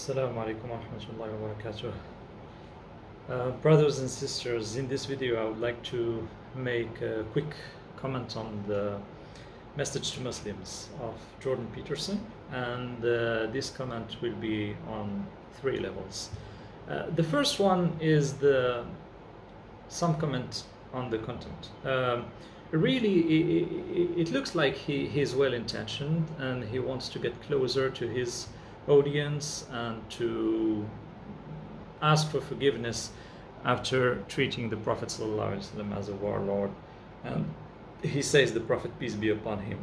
Assalamu alaikum wa rahmatullahi wa barakatuh. Uh, brothers and sisters, in this video I would like to make a quick comment on the message to Muslims of Jordan Peterson and uh, this comment will be on three levels. Uh, the first one is the some comment on the content. Um, really, it, it, looks like he, he's well intentioned and he wants to get closer to his audience and to ask for forgiveness after treating the Prophet ﷺ as a warlord. And he says the Prophet, peace be upon him.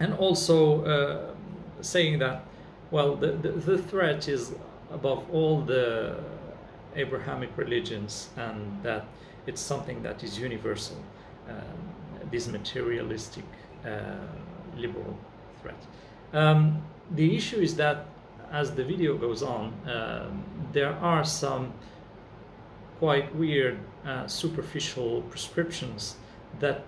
And also uh, saying that, well, the, the, the threat is above all the Abrahamic religions and that it's something that is universal, um, this materialistic uh, liberal threat. Um, the issue is that as the video goes on, um, there are some quite weird, uh, superficial prescriptions that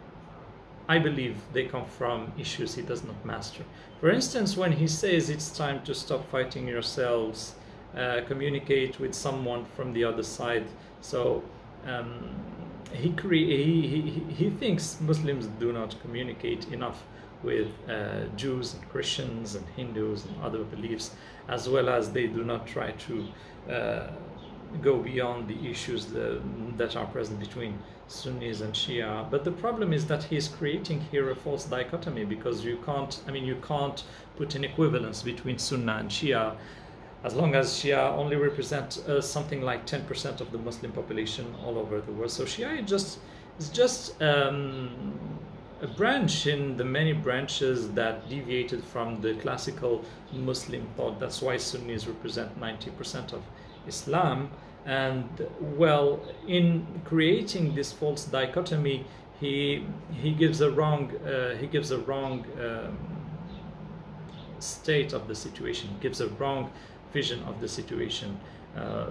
I believe they come from issues he does not master. For instance, when he says it's time to stop fighting yourselves, uh, communicate with someone from the other side. So um, he, he, he, he thinks Muslims do not communicate enough with uh, Jews and Christians and Hindus and other beliefs, as well as they do not try to uh, go beyond the issues that, that are present between Sunnis and Shia. But the problem is that he's creating here a false dichotomy because you can't, I mean, you can't put an equivalence between Sunnah and Shia as long as Shia only represent uh, something like 10% of the Muslim population all over the world. So Shia just is just um, a branch in the many branches that deviated from the classical Muslim thought. That's why Sunnis represent 90% of Islam. And well, in creating this false dichotomy, he he gives a wrong uh, he gives a wrong um, state of the situation. Gives a wrong vision of the situation. Uh,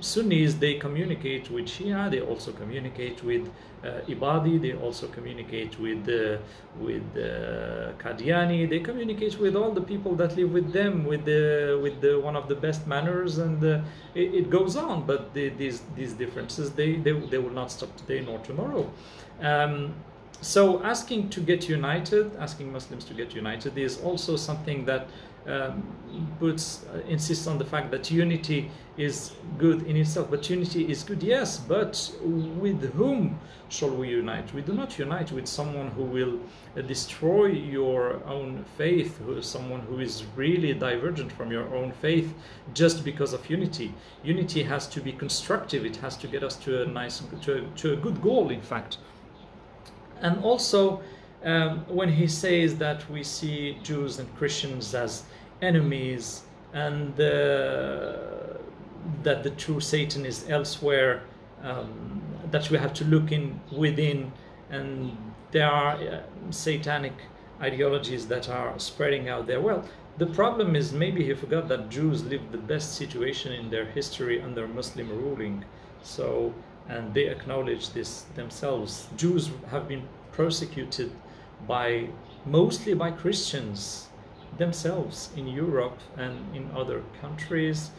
Sunnis, they communicate with Shia, they also communicate with uh, Ibadi, they also communicate with uh, with uh, Qadiani, they communicate with all the people that live with them, with the with the one of the best manners, and uh, it, it, goes on. But the, these these differences, they, they they will not stop today nor tomorrow. Um, so asking to get united, asking Muslims to get united, is also something that um, puts uh, insists on the fact that unity is good in itself. But unity is good, yes. But with whom shall we unite? We do not unite with someone who will uh, destroy your own faith, who is someone who is really divergent from your own faith, just because of unity. Unity has to be constructive. It has to get us to a nice, to to a good goal, in fact. And also. Um, when he says that we see Jews and Christians as enemies and uh, that the true Satan is elsewhere, um, that we have to look in within, and there are uh, satanic ideologies that are spreading out there. Well, the problem is maybe he forgot that Jews lived the best situation in their history under Muslim ruling. So, and they acknowledge this themselves. Jews have been persecuted by mostly by Christians themselves in Europe and in other countries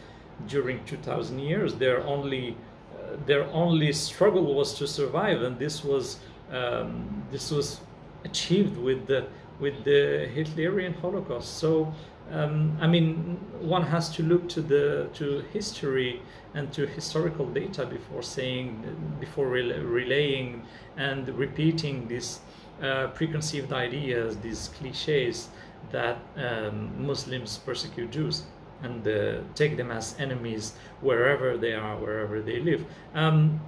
during 2000 years. Their only uh, their only struggle was to survive, and this was um, this was achieved with the with the Hitlerian Holocaust. So. Um, I mean, one has to look to the to history and to historical data before saying, before relaying and repeating these uh, preconceived ideas, these cliches that um, Muslims persecute Jews and uh, take them as enemies wherever they are, wherever they live. Um,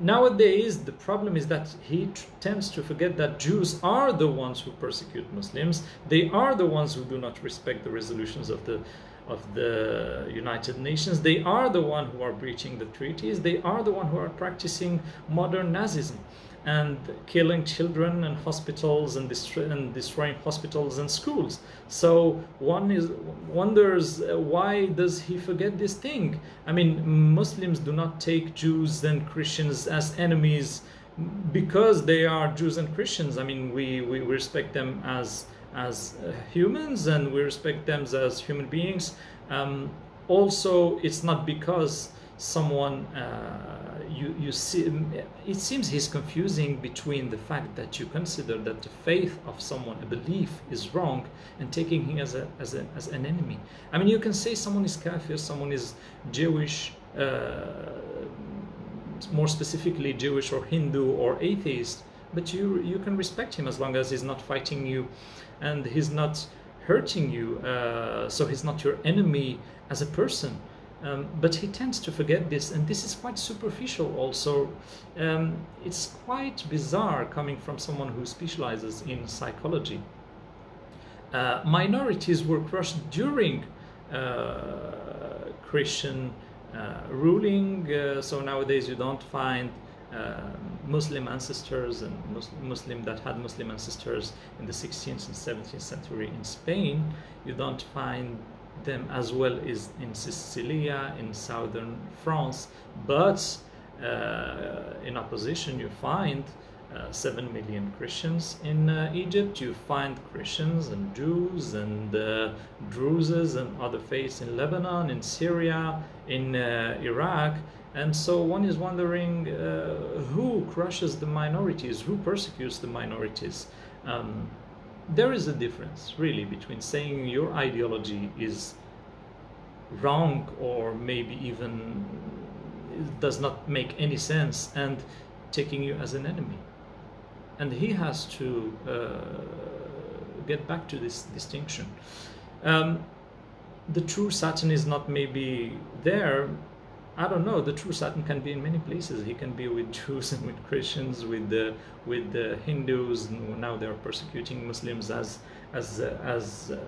nowadays, the problem is that he tends to forget that Jews are the ones who persecute Muslims. They are the ones who do not respect the resolutions of the of the United Nations. They are the one who are breaching the treaties. They are the one who are practicing modern Nazism and killing children and hospitals and, destroy, and destroying hospitals and schools. So one is wonders uh, why does he forget this thing? I mean, Muslims do not take Jews and Christians as enemies because they are Jews and Christians. I mean, we, we respect them as as uh, humans and we respect them as human beings Um, also, it's not because someone uh, you you see it seems he's confusing between the fact that you consider that the faith of someone a belief is wrong and taking him as a as, a, as an enemy. I mean you can say someone is kafir someone is jewish uh, more specifically jewish or hindu or atheist but you you can respect him as long as he's not fighting you and he's not hurting you uh, so he's not your enemy as a person um, but he tends to forget this, and this is quite superficial also. Um, it's quite bizarre coming from someone who specializes in psychology. Uh, minorities were crushed during uh, Christian uh, ruling, uh, so nowadays you don't find uh, Muslim ancestors and Muslim that had Muslim ancestors in the 16th and 17th century in Spain. You don't find them as well as in Sicilia, in southern France. But uh, in opposition, you find uh, 7 million Christians in uh, Egypt. You find Christians and Jews and Druzes and other faiths in Lebanon, in Syria, in Iraq. And so one is wondering uh, who crushes the minorities, who persecutes the minorities. Um, there is a difference really between saying your ideology is wrong or maybe even does not make any sense and taking you as an enemy. And he has to uh, get back to this distinction. Um, the true satan is not maybe there I don't know. The true Satan can be in many places. He can be with Jews and with Christians, with the with the Hindus. Now they are persecuting Muslims as as uh, as uh,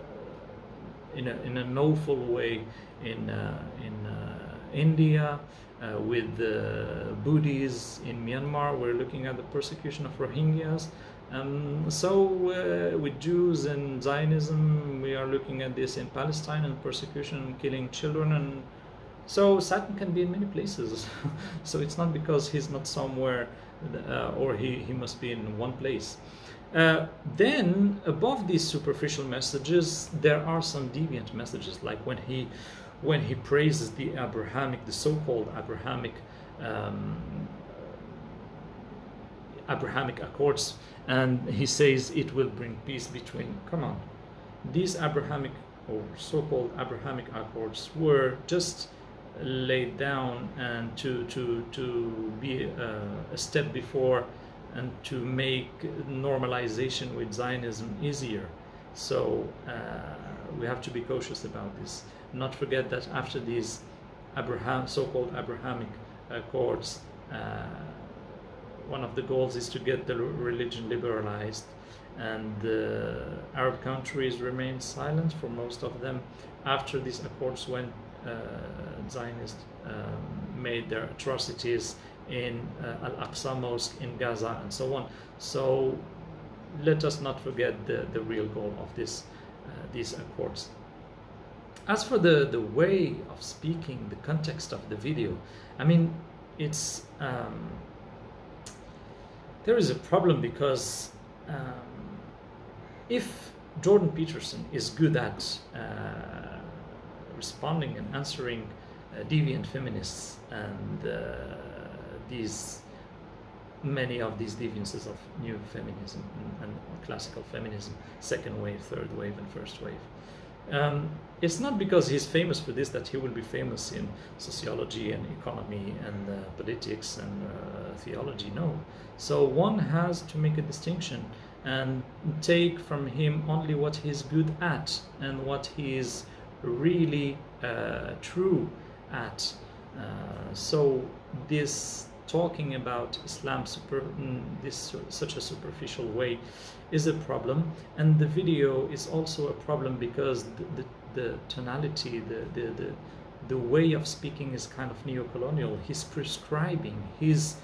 in a in an awful way in uh, in uh, India. Uh, with the Buddhists in Myanmar, we're looking at the persecution of Rohingyas. Um, so, uh, with Jews and Zionism, we are looking at this in Palestine and persecution killing children and so Satan can be in many places. so it's not because he's not somewhere uh, or he, he must be in one place. Uh, then above these superficial messages, there are some deviant messages, like when he when he praises the Abrahamic, the so-called Abrahamic um, Abrahamic Accords, and he says it will bring peace between. Come on, these Abrahamic or so-called Abrahamic Accords were just laid down and to to to be a, a step before and to make normalization with Zionism easier. So uh, we have to be cautious about this. Not forget that after these Abraham, so-called Abrahamic accords, uh, one of the goals is to get the religion liberalized and the Arab countries remain silent for most of them after these accords went uh, Zionists um, made their atrocities in uh, Al-Aqsa Mosque in Gaza and so on. So let us not forget the, the real goal of this, uh, these accords. As for the, the way of speaking, the context of the video, I mean, it's um, there is a problem because um, if Jordan Peterson is good at uh, responding and answering uh, deviant feminists and uh, these many of these deviances of new feminism and, and, classical feminism, second wave, third wave, and first wave. Um, it's not because he's famous for this that he will be famous in sociology and economy and uh, politics and uh, theology. No. So one has to make a distinction and take from him only what he's good at and what he is really uh, true at. Uh, so this talking about Islam super, this such a superficial way is a problem, and the video is also a problem because the, the, the tonality, the, the, the the way of speaking is kind of neo-colonial. He's prescribing. He's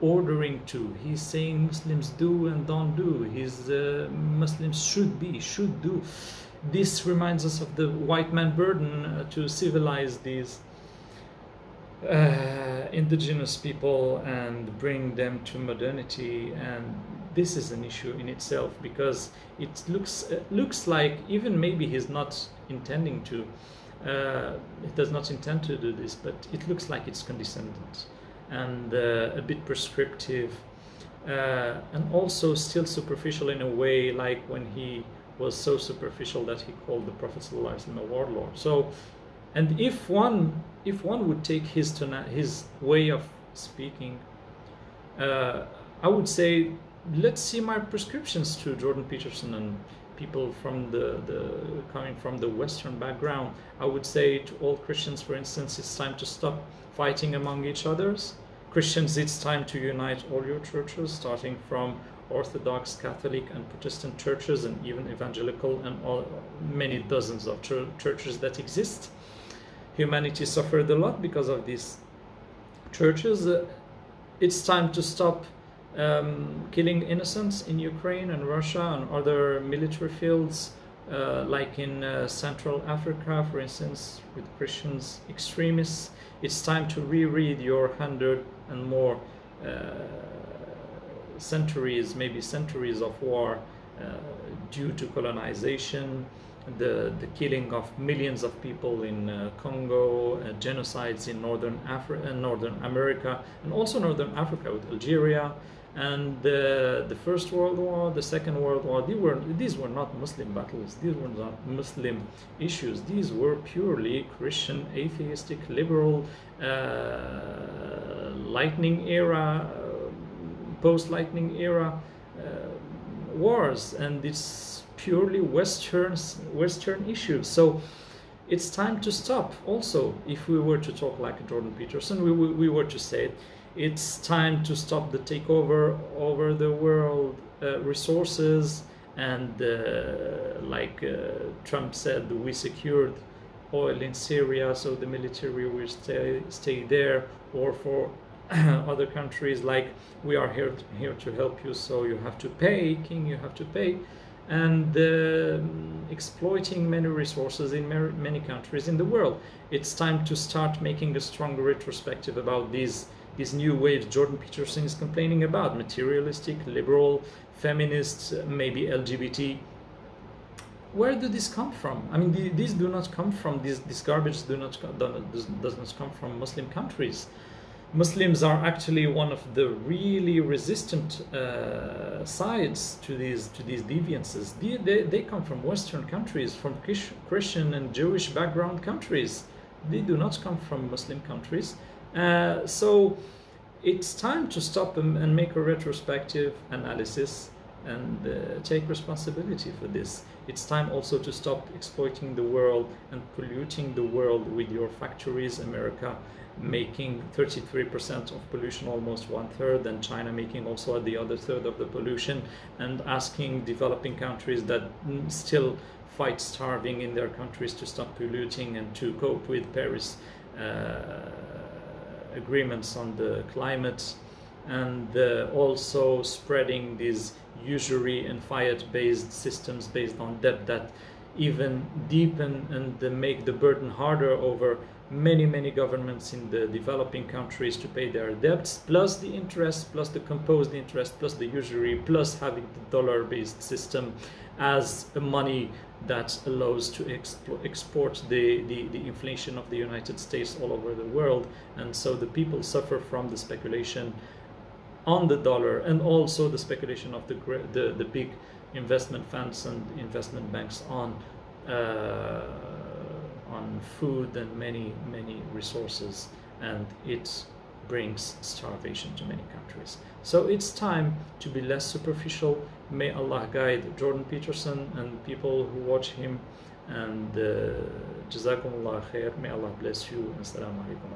ordering to. He's saying Muslims do and don't do. He's uh, Muslims should be, should do this reminds us of the white man burden uh, to civilize these uh, indigenous people and bring them to modernity. And this is an issue in itself because it looks uh, looks like even maybe he's not intending to uh, it does not intend to do this, but it looks like it's condescendent and uh, a bit prescriptive, uh, and also still superficial in a way, like when he was so superficial that he called the Prophet ﷺ a warlord. So, and if one if one would take his his way of speaking, uh, I would say, let's see my prescriptions to Jordan Peterson and people from the, the coming from the Western background. I would say to all Christians, for instance, it's time to stop fighting among each others. Christians, it's time to unite all your churches, starting from Orthodox, Catholic, and Protestant churches, and even evangelical, and all, many dozens of ch- churches that exist. Humanity suffered a lot because of these churches. Uh, it's time to stop um, killing innocents in Ukraine and Russia and other military fields, uh, like in uh, Central Africa, for instance, with Christians extremists. It's time to reread your hundred and more uh, centuries, maybe centuries of war uh, due to colonization, the, the killing of millions of people in uh, Congo, uh, genocides in northern Africa, Northern America, and also Northern Africa with Algeria, and the, the First World War, the Second World War. These were these were not Muslim battles. These were not Muslim issues. These were purely Christian, atheistic, liberal, uh, Lightning era, uh, post Lightning era uh, wars, and it's purely Western Western issues. So it's time to stop. Also, if we were to talk like Jordan Peterson, we, we, we were to say it's time to stop the takeover over the world uh, resources and uh, like uh, Trump said, we secured oil in Syria, so the military will stay stay there, or for other countries like we are here to, here to help you, so you have to pay, king, you have to pay, and um, exploiting many resources in many countries in the world. It's time to start making a stronger retrospective about these these new waves Jordan Peterson is complaining about materialistic, liberal, feminist, maybe LGBT. Where do these come from? I mean, the, these do not come from this. This garbage do not does not come from Muslim countries. Muslims are actually one of the really resistant uh, sides to these to these deviances. They, they, they come from Western countries, from Christian and Jewish background countries. They do not come from Muslim countries. Uh, so it's time to stop and, and make a retrospective analysis and uh, take responsibility for this. It's time also to stop exploiting the world and polluting the world with your factories. America making 33% of pollution, almost one third, and China making also the other third of the pollution, and asking developing countries that still fight starving in their countries to stop polluting and to cope with Paris. Uh, agreements on the climate and uh, also spreading these usury and fiat based systems based on debt that even deepen and uh, make the burden harder over many many governments in the developing countries to pay their debts plus the interest plus the composed interest plus the usury plus having the dollar based system as a money that allows to expo- export the, the, the inflation of the United States all over the world. And so the people suffer from the speculation on the dollar and also the speculation of the, the, the big investment funds and investment banks on, uh, on food and many, many resources. And it brings starvation to many countries. So it's time to be less superficial. May Allah guide Jordan Peterson and people who watch him. And uh, Jazakumullah khair. May Allah bless you. Assalamu alaikum.